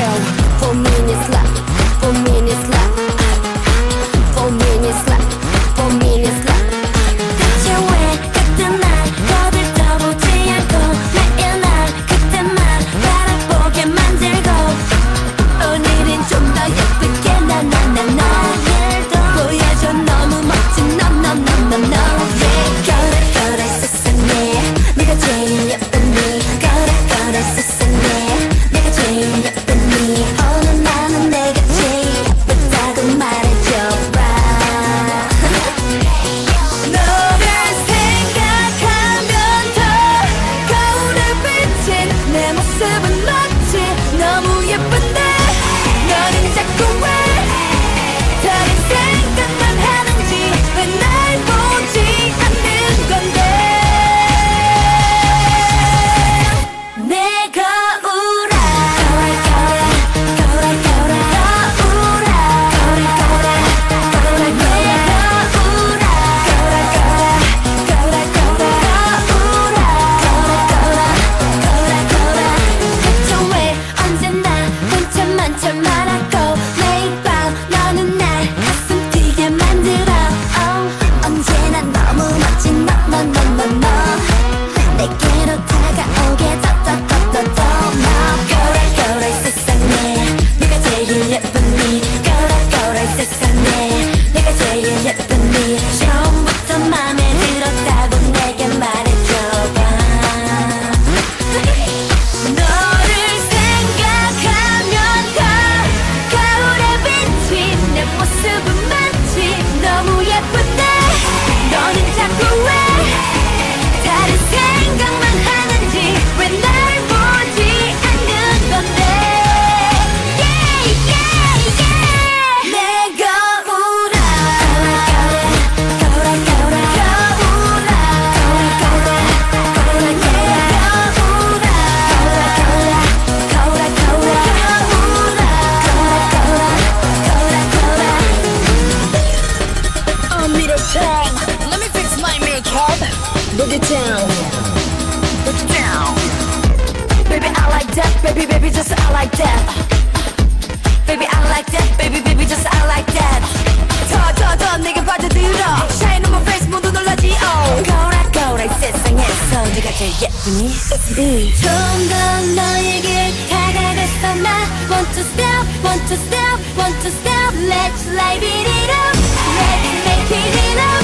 go. time. Let me fix my makeup. Boogie down. Boogie down. Baby, I like that. Baby, baby, just I like that. Baby, I like that. Baby, baby, just I like that. 더, 더, 더 내게 빠져들어. Shine on my face 모두 놀라지. Oh. 거울아, 거울아, 이 세상에서 네가 제일 예쁘니? It's me. 좀 더 너에게 다가갔어 나 Want to stop, want to stop, want to stop Let's light it up Let's it up